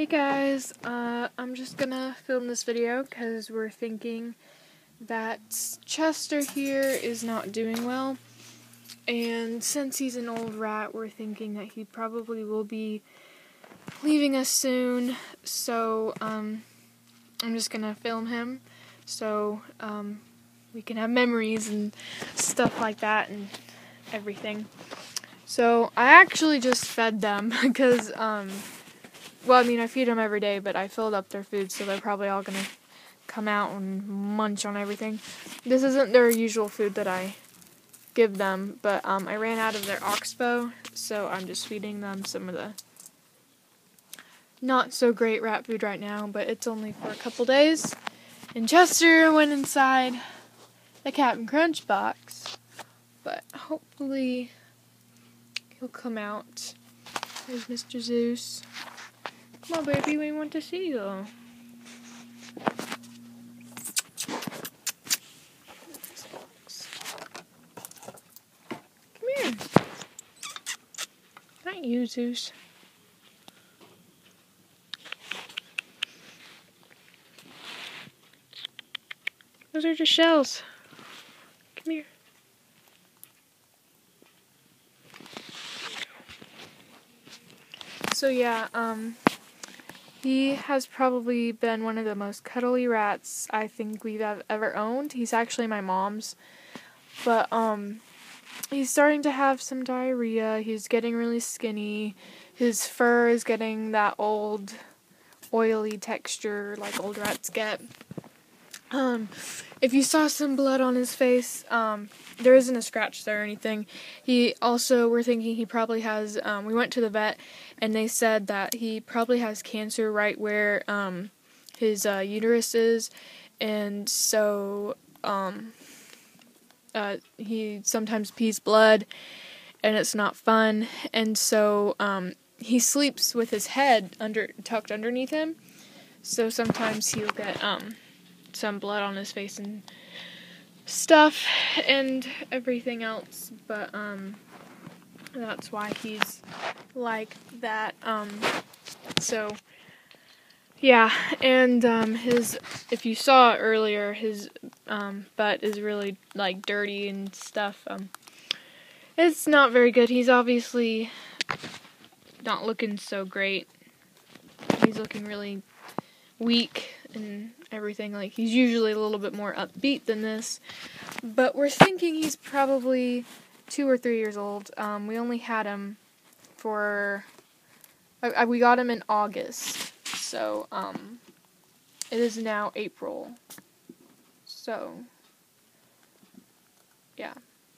Hey guys, uh, I'm just gonna film this video because we're thinking that Chester here is not doing well. And since he's an old rat, we're thinking that he probably will be leaving us soon. So, um, I'm just gonna film him so, um, we can have memories and stuff like that and everything. So, I actually just fed them because, um, well, I mean, I feed them every day, but I filled up their food, so they're probably all gonna come out and munch on everything. This isn't their usual food that I give them, but um, I ran out of their oxbow, so I'm just feeding them some of the not so great rat food right now, but it's only for a couple days. And Chester went inside the Captain Crunch box, but hopefully he'll come out. There's Mr. Zeus. Come on, baby, we want to see you. Come here. Not you, Zeus. Those are just shells. Come here. So yeah, um, he has probably been one of the most cuddly rats I think we've ever owned. He's actually my mom's. But um he's starting to have some diarrhea. He's getting really skinny. His fur is getting that old oily texture like old rats get. Um, if you saw some blood on his face, um, there isn't a scratch there or anything. He also, we're thinking he probably has, um, we went to the vet and they said that he probably has cancer right where, um, his, uh, uterus is. And so, um, uh, he sometimes pees blood and it's not fun. And so, um, he sleeps with his head under, tucked underneath him. So sometimes he'll get, um, some blood on his face and stuff and everything else, but um that's why he's like that. Um so yeah, and um his if you saw earlier his um butt is really like dirty and stuff. Um it's not very good. He's obviously not looking so great. He's looking really weak and everything. Like he's usually a little bit more upbeat than this, but we're thinking he's probably two or three years old. Um, we only had him for I, I, we got him in August, so um, it is now April. So yeah,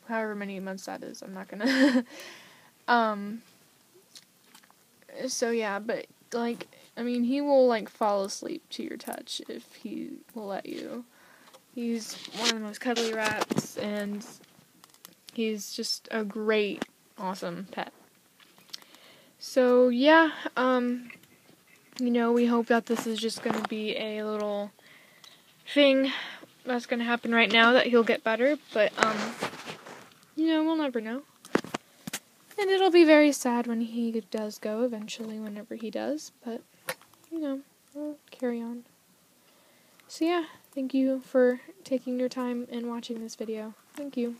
however many months that is, I'm not gonna. um. So yeah, but like I mean, he will like fall asleep to your touch if he will let you. He's one of the most cuddly rats, and he's just a great, awesome pet. So yeah, um, you know, we hope that this is just gonna be a little thing that's gonna happen right now that he'll get better, but um, you know, we'll never know. And it'll be very sad when he does go eventually, whenever he does, but know, we'll carry on. So yeah, thank you for taking your time and watching this video. Thank you.